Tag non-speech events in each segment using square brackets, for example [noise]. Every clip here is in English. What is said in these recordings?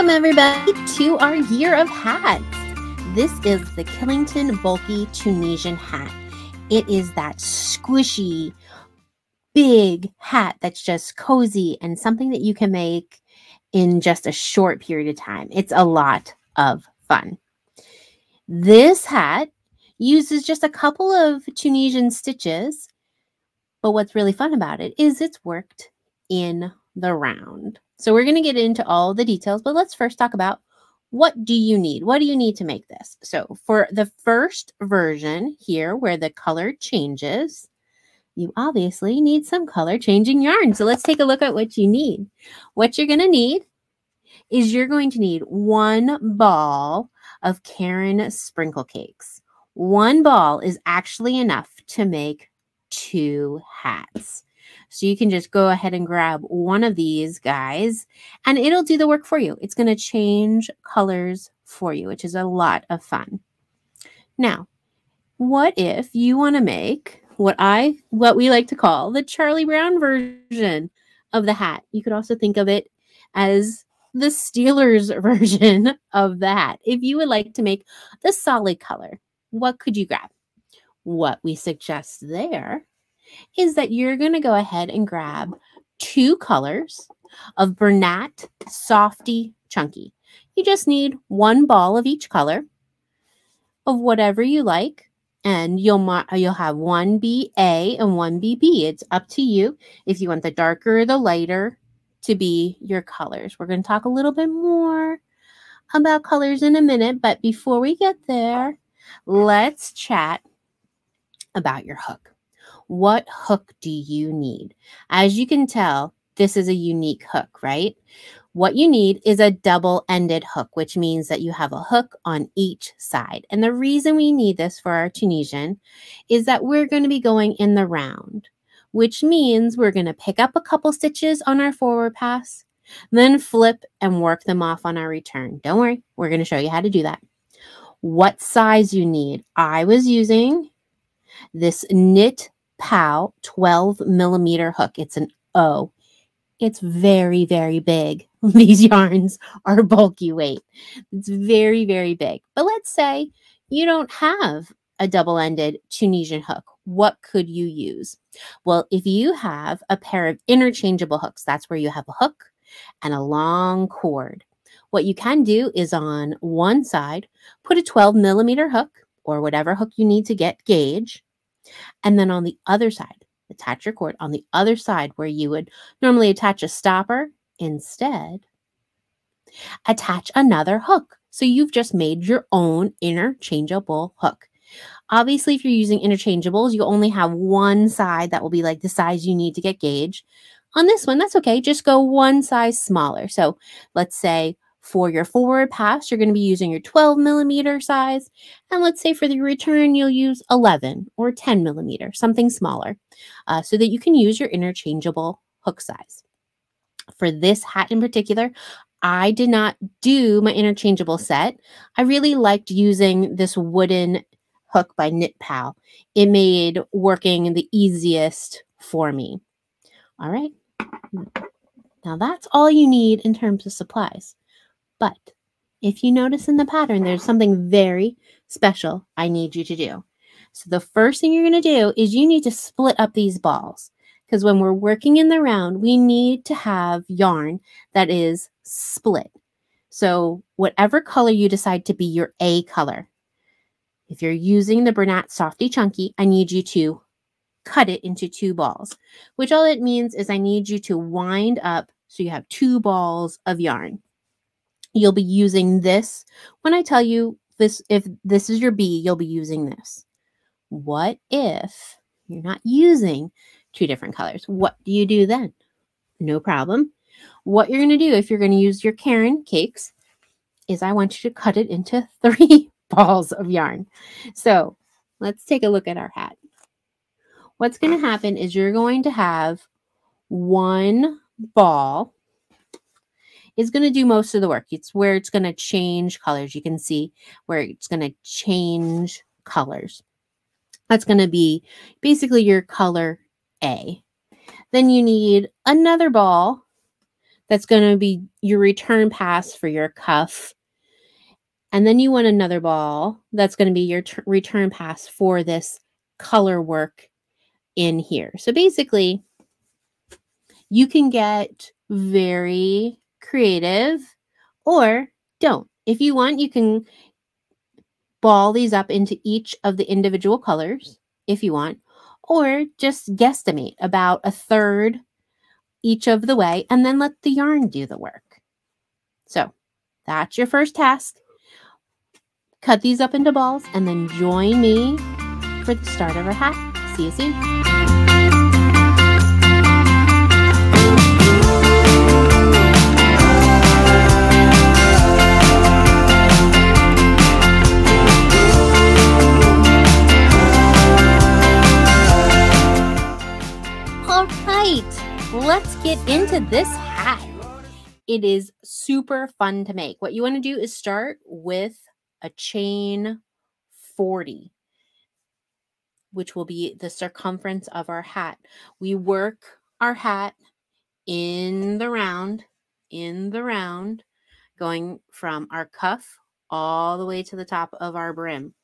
Welcome, everybody, to our year of hats. This is the Killington Bulky Tunisian hat. It is that squishy, big hat that's just cozy and something that you can make in just a short period of time. It's a lot of fun. This hat uses just a couple of Tunisian stitches, but what's really fun about it is it's worked in the round. So we're going to get into all the details, but let's first talk about what do you need? What do you need to make this? So for the first version here where the color changes, you obviously need some color changing yarn. So let's take a look at what you need. What you're going to need is you're going to need one ball of Caron sprinkle cakes. One ball is actually enough to make two hats. So you can just go ahead and grab one of these guys and it'll do the work for you. It's going to change colors for you, which is a lot of fun. Now, what if you want to make what I what we like to call the Charlie Brown version of the hat? You could also think of it as the Steelers [laughs] version of the hat. If you would like to make the solid color, what could you grab? What we suggest there is that you're going to go ahead and grab two colors of Bernat Softy Chunky. You just need one ball of each color of whatever you like and you'll you'll have one BA and one be B. It's up to you if you want the darker or the lighter to be your colors. We're going to talk a little bit more about colors in a minute, but before we get there, let's chat about your hook. What hook do you need? As you can tell, this is a unique hook, right? What you need is a double-ended hook, which means that you have a hook on each side. And the reason we need this for our Tunisian is that we're going to be going in the round, which means we're going to pick up a couple stitches on our forward pass, then flip and work them off on our return. Don't worry, we're going to show you how to do that. What size you need. I was using this knit Pal 12 millimeter hook. It's an O. It's very, very big. [laughs] These yarns are bulky weight. It's very, very big. But let's say you don't have a double-ended Tunisian hook. What could you use? Well, if you have a pair of interchangeable hooks, that's where you have a hook and a long cord. What you can do is on one side, put a 12 millimeter hook or whatever hook you need to get gauge and then on the other side, attach your cord on the other side where you would normally attach a stopper. Instead, attach another hook. So you've just made your own interchangeable hook. Obviously, if you're using interchangeables, you only have one side that will be like the size you need to get gauge. On this one, that's okay. Just go one size smaller. So let's say for your forward pass, you're going to be using your 12 millimeter size. And let's say for the return, you'll use 11 or 10 millimeter, something smaller, uh, so that you can use your interchangeable hook size. For this hat in particular, I did not do my interchangeable set. I really liked using this wooden hook by Knit Pal. It made working the easiest for me. All right. Now that's all you need in terms of supplies. But if you notice in the pattern, there's something very special I need you to do. So the first thing you're going to do is you need to split up these balls because when we're working in the round, we need to have yarn that is split. So whatever color you decide to be your A color, if you're using the Bernat Softy Chunky, I need you to cut it into two balls, which all it means is I need you to wind up so you have two balls of yarn you'll be using this. When I tell you this, if this is your B, you'll be using this. What if you're not using two different colors? What do you do then? No problem. What you're going to do if you're going to use your Caron cakes is I want you to cut it into [laughs] three balls of yarn. So let's take a look at our hat. What's going to happen is you're going to have one ball is going to do most of the work. It's where it's going to change colors. You can see where it's going to change colors. That's going to be basically your color A. Then you need another ball That's going to be your return pass for your cuff. And then you want another ball that's going to be your return pass for this color work in here. So basically, you can get very creative or don't. If you want, you can ball these up into each of the individual colors if you want, or just guesstimate about a third each of the way and then let the yarn do the work. So that's your first task. Cut these up into balls and then join me for the start of our hat. See you soon. Let's get into this hat. It is super fun to make. What you want to do is start with a chain 40, which will be the circumference of our hat. We work our hat in the round, in the round, going from our cuff all the way to the top of our brim.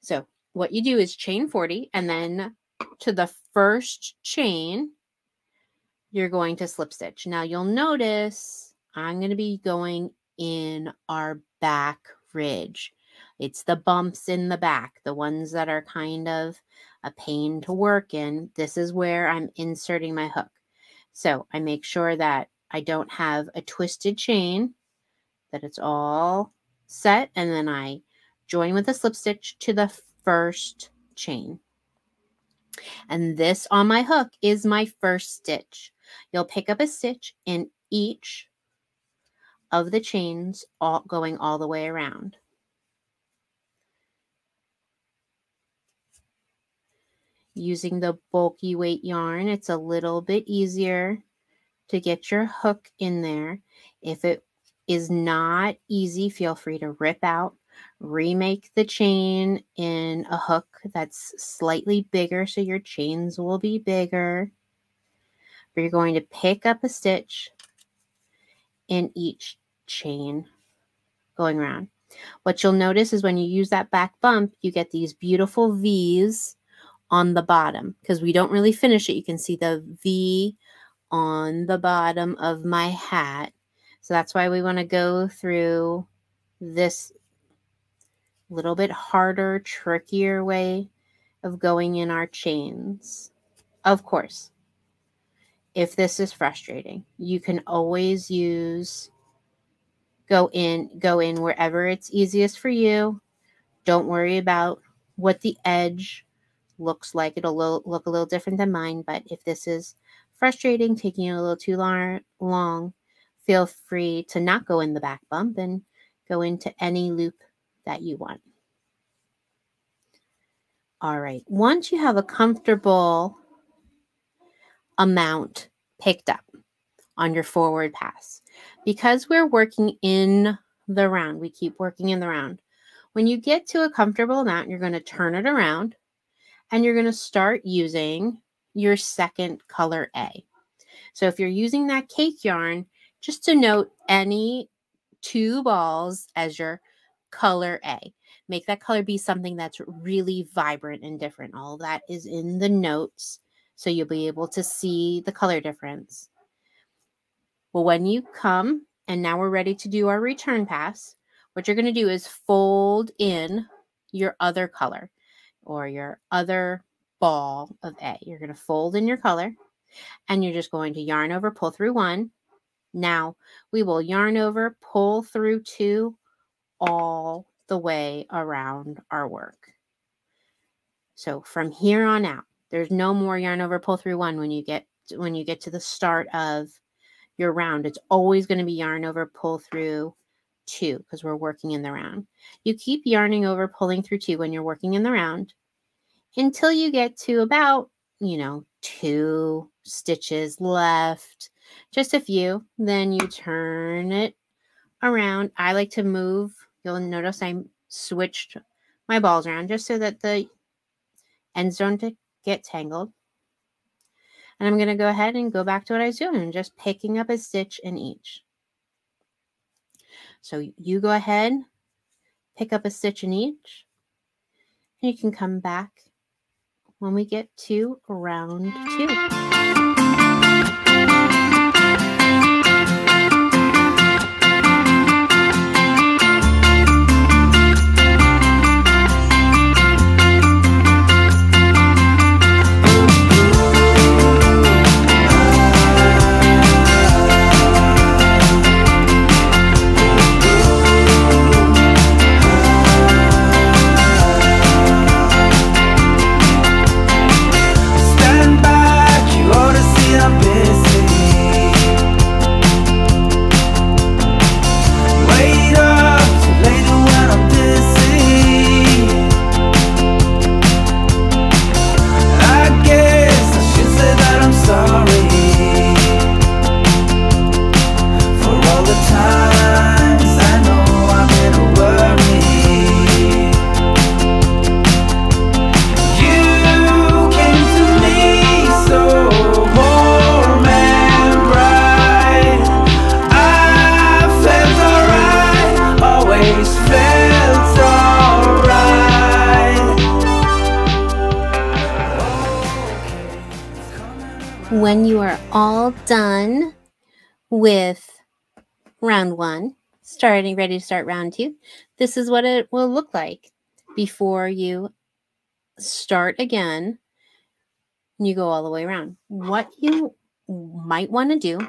So what you do is chain 40 and then to the first chain, you're going to slip stitch. Now you'll notice I'm going to be going in our back ridge. It's the bumps in the back, the ones that are kind of a pain to work in. This is where I'm inserting my hook. So I make sure that I don't have a twisted chain, that it's all set, and then I join with a slip stitch to the first chain. And this on my hook is my first stitch. You'll pick up a stitch in each of the chains all going all the way around. Using the bulky weight yarn, it's a little bit easier to get your hook in there. If it is not easy, feel free to rip out remake the chain in a hook that's slightly bigger so your chains will be bigger. But you're going to pick up a stitch in each chain going around. What you'll notice is when you use that back bump, you get these beautiful V's on the bottom because we don't really finish it. You can see the V on the bottom of my hat. So that's why we want to go through this little bit harder, trickier way of going in our chains. Of course, if this is frustrating, you can always use go in go in wherever it's easiest for you. Don't worry about what the edge looks like. It'll look a little different than mine, but if this is frustrating, taking a little too long, long, feel free to not go in the back bump and go into any loop that you want. All right. Once you have a comfortable amount picked up on your forward pass, because we're working in the round, we keep working in the round. When you get to a comfortable amount, you're going to turn it around and you're going to start using your second color A. So if you're using that cake yarn, just to note any two balls as your color A. Make that color be something that's really vibrant and different. All that is in the notes, so you'll be able to see the color difference. Well, when you come, and now we're ready to do our return pass, what you're going to do is fold in your other color or your other ball of A. You're going to fold in your color and you're just going to yarn over, pull through one. Now we will yarn over, pull through two all the way around our work. So from here on out, there's no more yarn over pull through one when you get when you get to the start of your round. It's always going to be yarn over pull through two because we're working in the round. You keep yarning over pulling through two when you're working in the round until you get to about, you know, two stitches left, just a few. Then you turn it around. I like to move You'll notice I switched my balls around just so that the ends don't get tangled. And I'm going to go ahead and go back to what I was doing, just picking up a stitch in each. So you go ahead, pick up a stitch in each, and you can come back when we get to round two. Done with round one, starting ready to start round two, this is what it will look like before you start again. You go all the way around. What you might want to do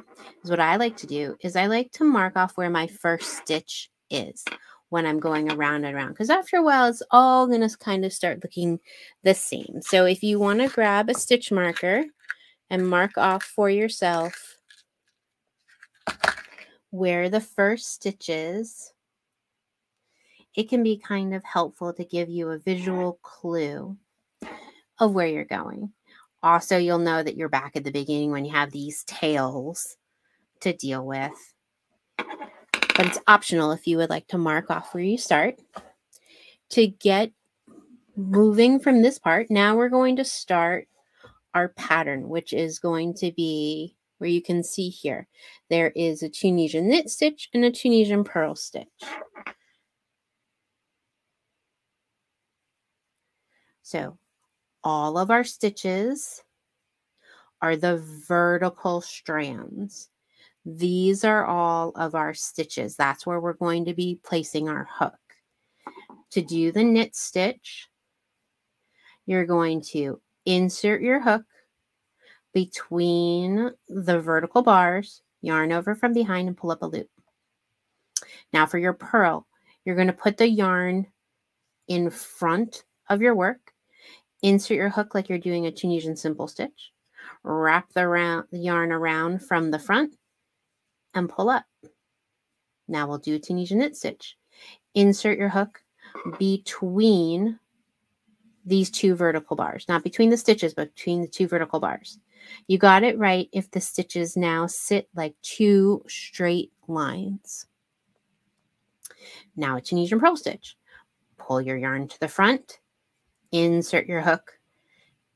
is what I like to do is I like to mark off where my first stitch is when I'm going around and around because after a while it's all going to kind of start looking the same. So if you want to grab a stitch marker and mark off for yourself where the first stitch is. It can be kind of helpful to give you a visual clue of where you're going. Also, you'll know that you're back at the beginning when you have these tails to deal with. But it's optional if you would like to mark off where you start. To get moving from this part, now we're going to start our pattern, which is going to be where you can see here. There is a Tunisian knit stitch and a Tunisian purl stitch. So all of our stitches are the vertical strands. These are all of our stitches. That's where we're going to be placing our hook. To do the knit stitch, you're going to insert your hook between the vertical bars, yarn over from behind and pull up a loop. Now for your purl, you're going to put the yarn in front of your work, insert your hook like you're doing a Tunisian simple stitch, wrap the, round, the yarn around from the front and pull up. Now we'll do a Tunisian knit stitch. Insert your hook between these two vertical bars, not between the stitches, but between the two vertical bars. You got it right if the stitches now sit like two straight lines. Now a Tunisian purl stitch. Pull your yarn to the front, insert your hook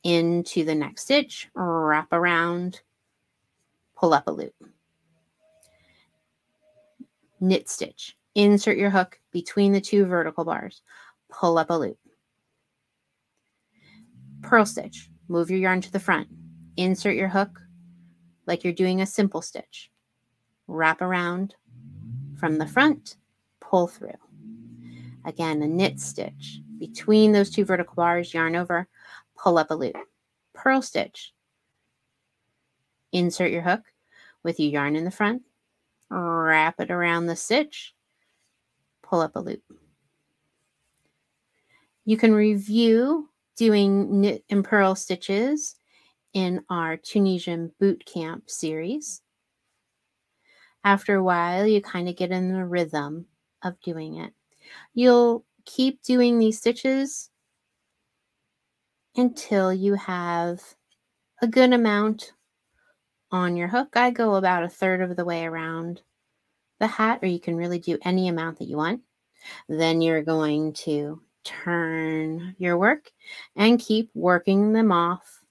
into the next stitch, wrap around, pull up a loop. Knit stitch. Insert your hook between the two vertical bars, pull up a loop purl stitch. Move your yarn to the front. Insert your hook like you're doing a simple stitch. Wrap around from the front, pull through. Again, a knit stitch. Between those two vertical bars, yarn over, pull up a loop. Purl stitch. Insert your hook with your yarn in the front, wrap it around the stitch, pull up a loop. You can review doing knit and purl stitches in our Tunisian boot camp series. After a while, you kind of get in the rhythm of doing it. You'll keep doing these stitches until you have a good amount on your hook. I go about a third of the way around the hat, or you can really do any amount that you want. Then you're going to turn your work and keep working them off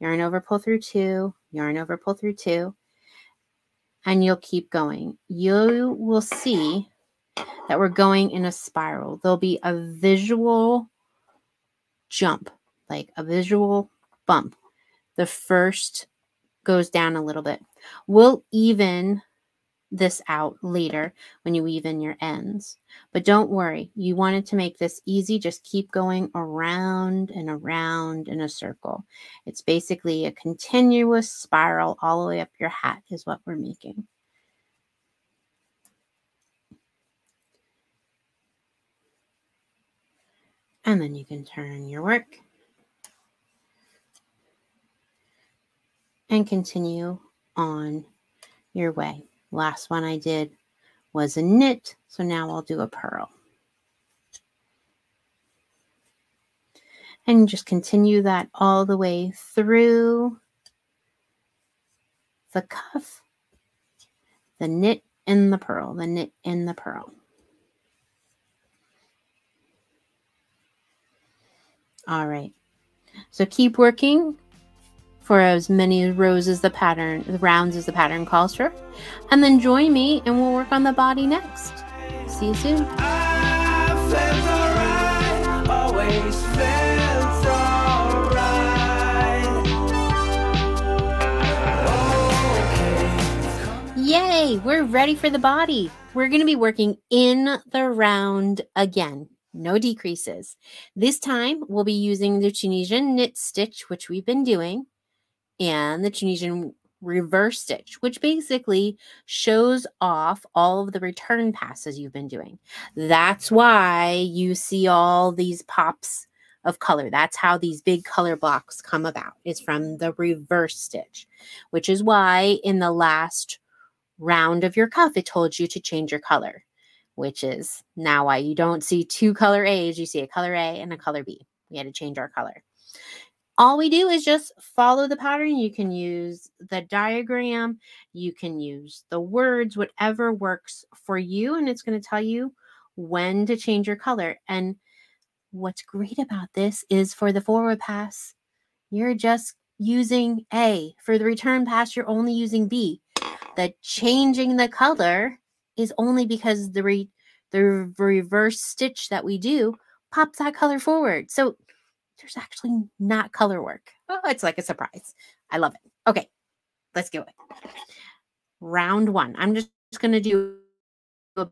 yarn over, pull through two, yarn over, pull through two, and you'll keep going. You will see that we're going in a spiral. There'll be a visual jump, like a visual bump. The first goes down a little bit. We'll even this out later when you weave in your ends. But don't worry, you wanted to make this easy. Just keep going around and around in a circle. It's basically a continuous spiral all the way up your hat is what we're making. And then you can turn your work and continue on your way. Last one I did was a knit, so now I'll do a purl. And just continue that all the way through the cuff, the knit and the purl, the knit and the purl. All right. So keep working for as many rows as the pattern, rounds as the pattern calls for. And then join me and we'll work on the body next. See you soon. Yay, we're ready for the body. We're going to be working in the round again no decreases. This time we'll be using the Tunisian knit stitch, which we've been doing and the Tunisian reverse stitch, which basically shows off all of the return passes you've been doing. That's why you see all these pops of color. That's how these big color blocks come about. It's from the reverse stitch, which is why in the last round of your cuff, it told you to change your color, which is now why you don't see two color A's. You see a color A and a color B. We had to change our color all we do is just follow the pattern. You can use the diagram, you can use the words, whatever works for you, and it's going to tell you when to change your color. And what's great about this is for the forward pass, you're just using A. For the return pass, you're only using B. The changing the color is only because the re- the reverse stitch that we do pops that color forward. So there's actually not color work. Oh, it's like a surprise. I love it. Okay, let's do it. Round one. I'm just, just going to do a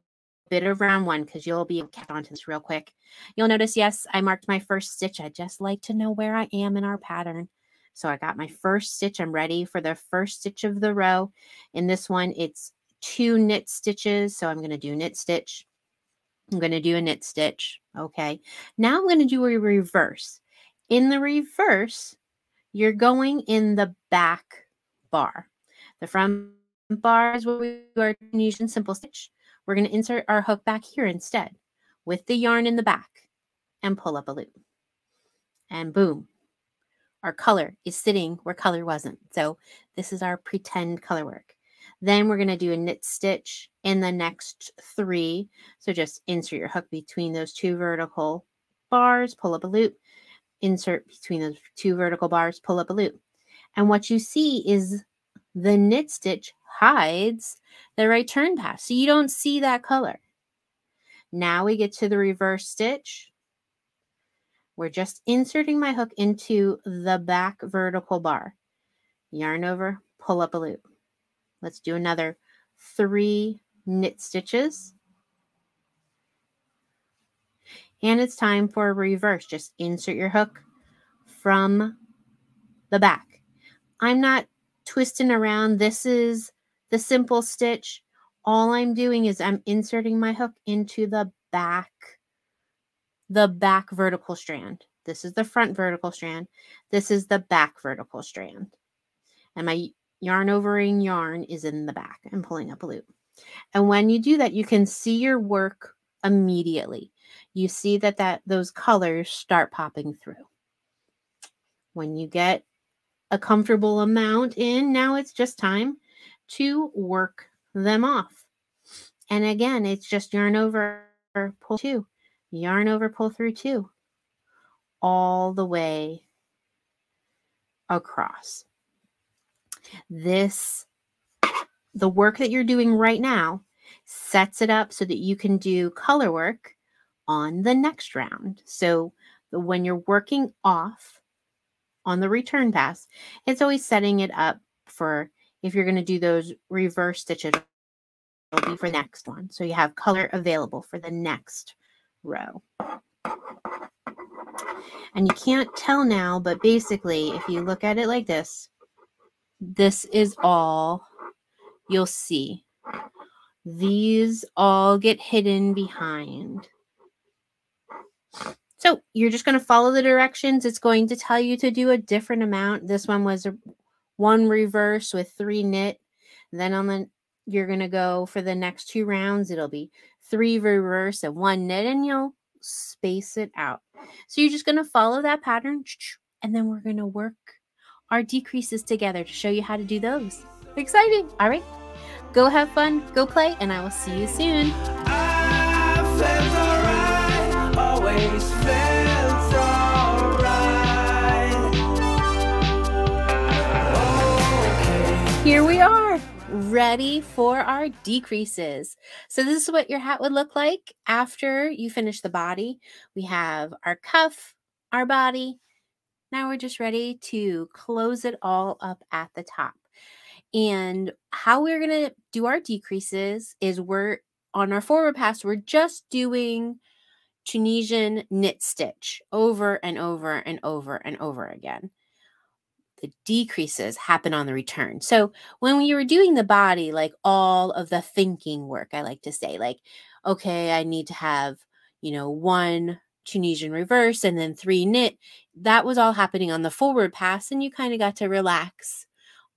bit of round one because you'll be kept onto this real quick. You'll notice, yes, I marked my first stitch. I just like to know where I am in our pattern. So I got my first stitch. I'm ready for the first stitch of the row. In this one, it's two knit stitches. So I'm going to do knit stitch. I'm going to do a knit stitch. Okay. Now I'm going to do a reverse. In the reverse, you're going in the back bar. The front bar is where we are Tunisian simple stitch. We're going to insert our hook back here instead with the yarn in the back and pull up a loop. And boom, our color is sitting where color wasn't. So this is our pretend color work. Then we're going to do a knit stitch in the next three. So just insert your hook between those two vertical bars, pull up a loop, insert between those two vertical bars, pull up a loop. And what you see is the knit stitch hides the return pass. So you don't see that color. Now we get to the reverse stitch. We're just inserting my hook into the back vertical bar. Yarn over, pull up a loop. Let's do another three knit stitches. And it's time for a reverse. Just insert your hook from the back. I'm not twisting around. This is the simple stitch. All I'm doing is I'm inserting my hook into the back, the back vertical strand. This is the front vertical strand. This is the back vertical strand. And my yarn overing yarn is in the back. I'm pulling up a loop. And when you do that, you can see your work immediately you see that, that those colors start popping through. When you get a comfortable amount in, now it's just time to work them off. And again, it's just yarn over, pull two, yarn over, pull through two, all the way across. This, the work that you're doing right now, sets it up so that you can do color work on the next round. So the, when you're working off on the return pass, it's always setting it up for if you're going to do those reverse stitches, it'll be for next one. So you have color available for the next row. And you can't tell now, but basically, if you look at it like this, this is all you'll see. These all get hidden behind. So you're just going to follow the directions. It's going to tell you to do a different amount. This one was one reverse with three knit. Then on the you're going to go for the next two rounds. It'll be three reverse and one knit, and you'll space it out. So you're just going to follow that pattern, [sniffs] and then we're going to work our decreases together to show you how to do those. Exciting. All right. Go have fun, go play, and I will see you soon. Here we are, ready for our decreases. So this is what your hat would look like after you finish the body. We have our cuff, our body. Now we're just ready to close it all up at the top. And how we're going to do our decreases is we're on our forward pass, we're just doing Tunisian knit stitch over and over and over and over again the decreases happen on the return. So when we were doing the body, like all of the thinking work, I like to say, like, okay, I need to have, you know, one Tunisian reverse and then three knit. That was all happening on the forward pass, and you kind of got to relax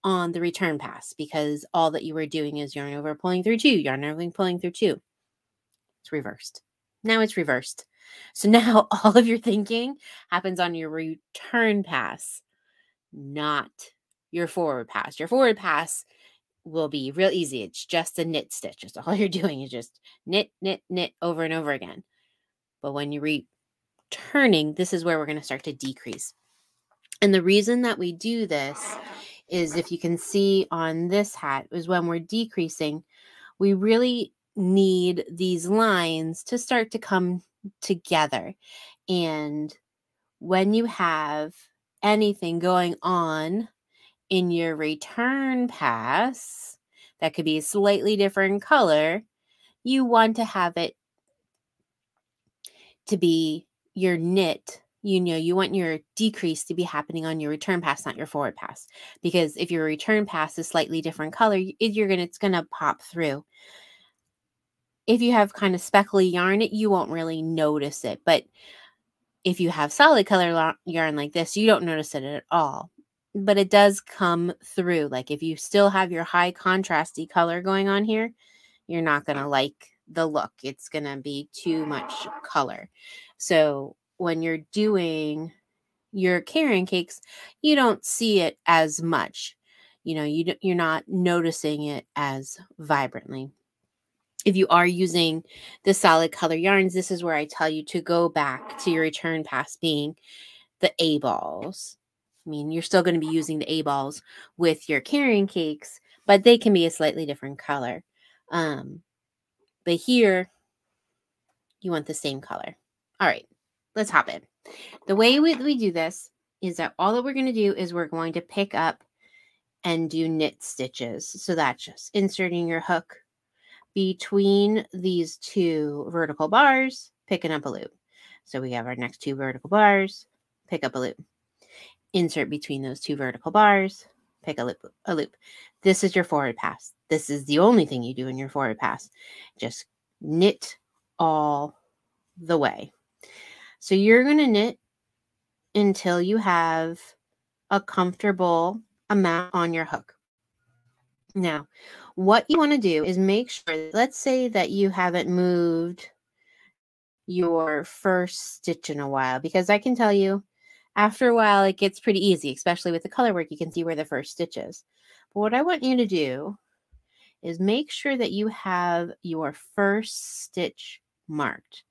on the return pass because all that you were doing is yarn over pulling through two, yarn over pulling through two. It's reversed. Now it's reversed. So now [laughs] all of your thinking happens on your return pass not your forward pass. Your forward pass will be real easy. It's just a knit stitch. Just [laughs] all you're doing is just knit, knit, knit over and over again. But when you're returning, this is where we're going to start to decrease. And the reason that we do this is if you can see on this hat is when we're decreasing, we really need these lines to start to come together. And when you have anything going on in your return pass that could be a slightly different color, you want to have it to be your knit. You know, you want your decrease to be happening on your return pass, not your forward pass. Because if your return pass is slightly different color, you're gonna it's gonna pop through. If you have kind of speckly yarn, you won't really notice it. But if you have solid color yarn like this, you don't notice it at all. But it does come through. Like if you still have your high contrasty color going on here, you're not going to mm. like the look. It's going to be too much color. So when you're doing your Caron cakes, you don't see it as much. You know, you you're not noticing it as vibrantly if you are using the solid color yarns, this is where I tell you to go back to your return pass being the A balls. I mean, you're still going to be using the A balls with your Caron cakes, but they can be a slightly different color. Um, but here, you want the same color. All right, let's hop in. The way we, we do this is that all that we're going to do is we're going to pick up and do knit stitches. So that's just inserting your hook between these two vertical bars, picking up a loop. So we have our next two vertical bars, pick up a loop. Insert between those two vertical bars, pick a loop, a loop. This is your forward pass. This is the only thing you do in your forward pass. Just knit all the way. So you're going to knit until you have a comfortable amount on your hook. Now, what you want to do is make sure, let's say that you haven't moved your first stitch in a while, because I can tell you after a while it gets pretty easy, especially with the color work, you can see where the first stitch is. But what I want you to do is make sure that you have your first stitch marked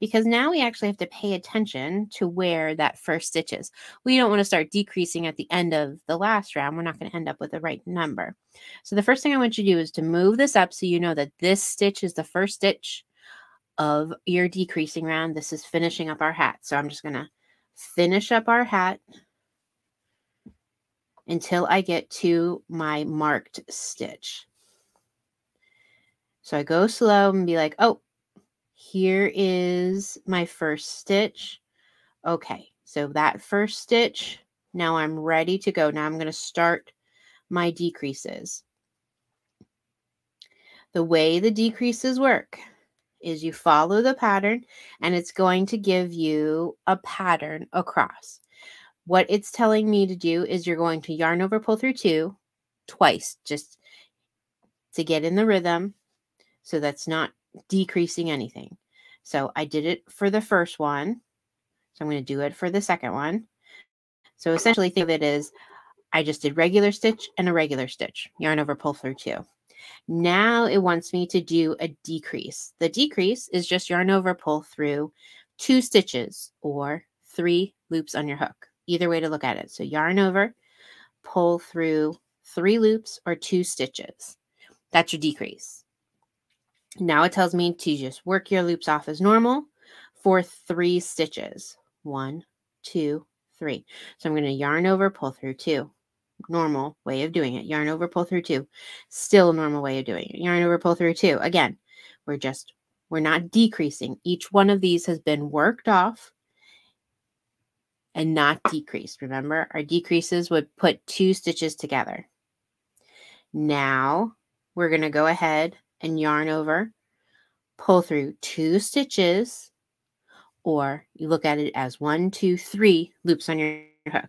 because now we actually have to pay attention to where that first stitch is. We don't want to start decreasing at the end of the last round. We're not going to end up with the right number. So the first thing I want you to do is to move this up so you know that this stitch is the first stitch of your decreasing round. This is finishing up our hat. So I'm just going to finish up our hat until I get to my marked stitch. So I go slow and be like, oh, here is my first stitch. Okay, so that first stitch, now I'm ready to go. Now I'm going to start my decreases. The way the decreases work is you follow the pattern and it's going to give you a pattern across. What it's telling me to do is you're going to yarn over pull through two twice just to get in the rhythm. So that's not decreasing anything. So I did it for the first one. So I'm going to do it for the second one. So essentially think of it as I just did regular stitch and a regular stitch, yarn over pull through two. Now it wants me to do a decrease. The decrease is just yarn over pull through two stitches or three loops on your hook. Either way to look at it. So yarn over, pull through three loops or two stitches. That's your decrease. Now it tells me to just work your loops off as normal for three stitches. One, two, three. So I'm going to yarn over, pull through two. Normal way of doing it. Yarn over, pull through two. Still normal way of doing it. Yarn over, pull through two. Again, we're just, we're not decreasing. Each one of these has been worked off and not decreased. Remember, our decreases would put two stitches together. Now we're going to go ahead and yarn over, pull through two stitches, or you look at it as one, two, three loops on your hook.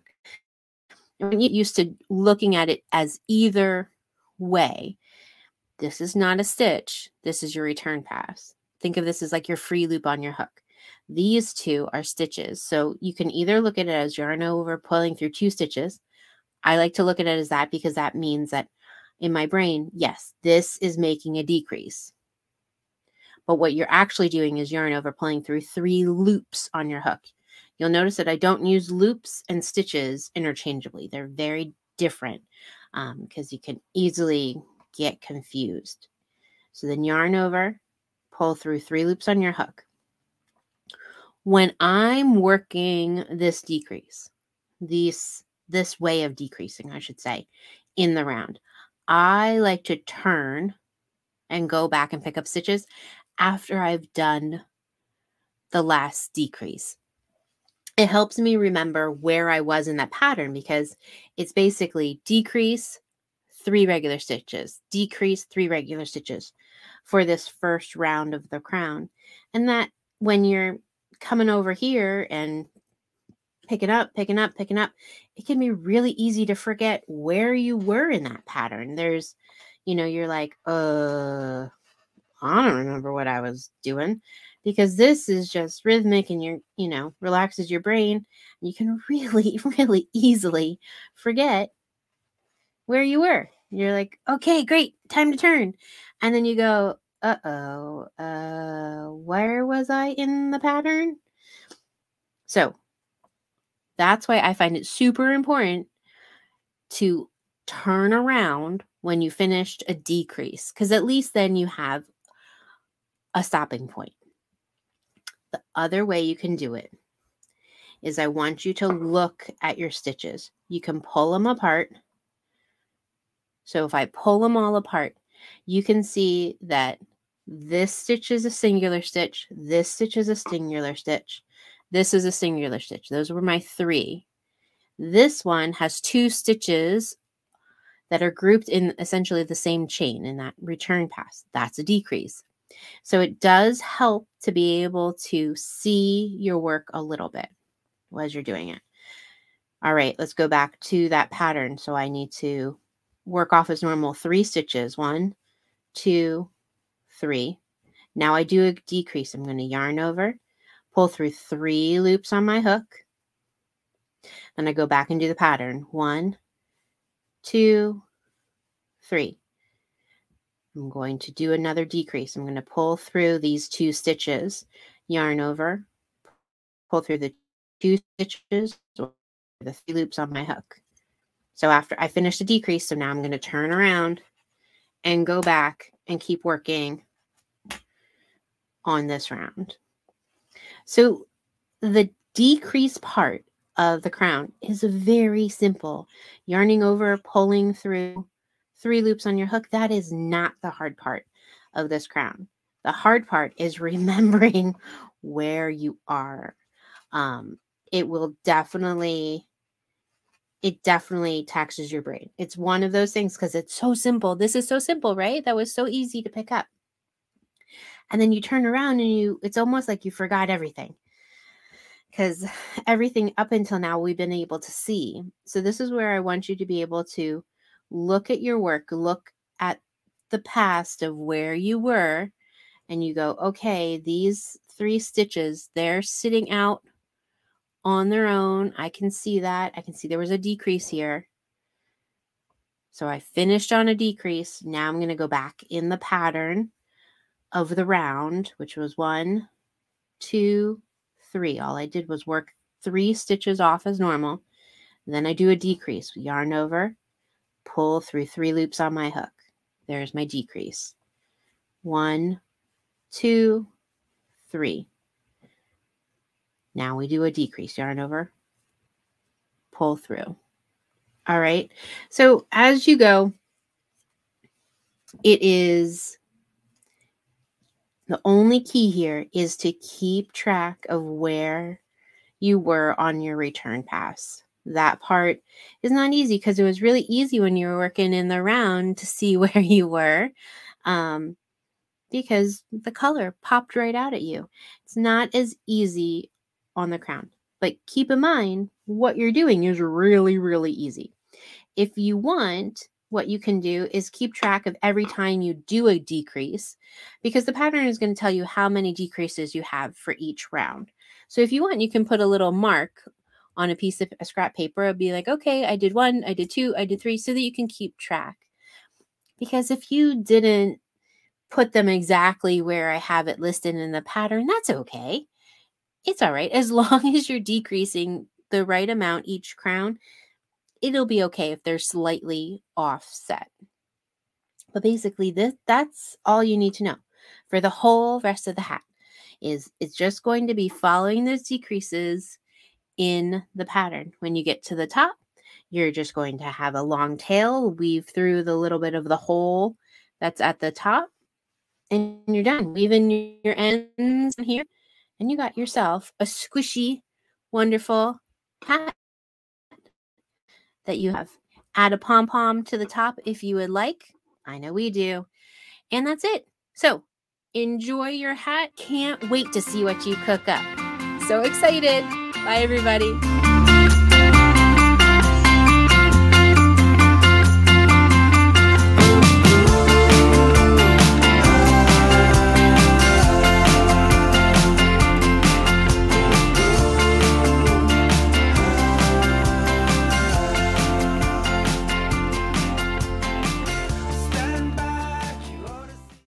And when you get used to looking at it as either way, this is not a stitch, this is your return pass. Think of this as like your free loop on your hook. These two are stitches. So you can either look at it as yarn over pulling through two stitches. I like to look at it as that because that means that in my brain, yes, this is making a decrease. But what you're actually doing is yarn over pulling through three loops on your hook. You'll notice that I don't use loops and stitches interchangeably. They're very different because um, you can easily get confused. So then yarn over, pull through three loops on your hook. When I'm working this decrease, this this way of decreasing, I should say, in the round, I like to turn and go back and pick up stitches after I've done the last decrease. It helps me remember where I was in that pattern because it's basically decrease, three regular stitches, decrease, three regular stitches for this first round of the crown. And that when you're coming over here and picking up, picking up, picking up, it can be really easy to forget where you were in that pattern. There's, you know, you're like, uh, I don't remember what I was doing because this is just rhythmic and you're, you know, relaxes your brain. You can [laughs] really, really easily forget where you were. You're like, okay, great, time to turn. And then you go, uh oh, uh, where was I in the pattern? So that's why I find it super important to turn around when you finished a decrease, because at least then you have a stopping point. The other way you can do it is I want you to look at your stitches. You can pull them apart. So if I pull them all apart, you can see that this stitch is a singular stitch, this stitch is a singular stitch, this is a singular stitch. Those were my three. This one has two stitches that are grouped in essentially the same chain in that return pass. That's a decrease. So it does help to be able to see your work a little bit as you're doing it. All right, let's go back to that pattern. So I need to work off as normal three stitches. One, two, three. Now I do a decrease. I'm going to yarn over, pull through three loops on my hook. Then I go back and do the pattern. One, two, three. I'm going to do another decrease. I'm going to pull through these two stitches, yarn over, pull through the two stitches, the three loops on my hook. So after I finish the decrease, so now I'm going to turn around and go back and keep working on this round. So the decrease part of the crown is very simple. Yarning over, pulling through three loops on your hook, that is not the hard part of this crown. The hard part is [laughs] remembering where you are. Um, it will definitely, it definitely taxes your brain. It's one of those things because it's so simple. This is so simple, right? That was so easy to pick up. And then you turn around and you, it's almost like you forgot everything because [sighs] everything up until now we've been able to see. So, this is where I want you to be able to look at your work, look at the past of where you were, and you go, okay, these three stitches, they're sitting out on their own. I can see that. I can see there was a decrease here. So I finished on a decrease. Now I'm going to go back in the pattern of the round, which was one, two, three. All I did was work three stitches off as normal. Then I do a decrease, yarn over, pull through three loops on my hook. There's my decrease. One, two, three. Now we do a decrease, yarn over, pull through. All right. So as you go, it is the only key here is to keep track of where you were on your return pass. That part is not easy because it was really easy when you were working in the round to see [laughs] where you were um, because the color popped right out at you. It's not as easy on the crown, but keep in mind what you're doing is really, really easy. If you want, what you can do is keep track of every time you do a decrease because the pattern is going to tell you how many decreases you have for each round. So if you want, you can put a little mark on a piece of a scrap paper. It'll be like, okay, I did one, I did two, I did three, so that you can keep track. Because if you didn't put them exactly where I have it listed in the pattern, that's okay. It's all right. As [laughs] long as you're decreasing the right amount each crown, it'll be okay if they're slightly offset. But basically, this that's all you need to know for the whole rest of the hat. Is it's just going to be following those decreases in the pattern. When you get to the top, you're just going to have a long tail, weave through the little bit of the hole that's at the top, and you're done. Weave in your ends here, and you got yourself a squishy, wonderful hat that you have. Add a pom pom to the top if you would like. I know we do. And that's it. So enjoy your hat. Can't wait to see what you cook up. So excited. Bye, everybody.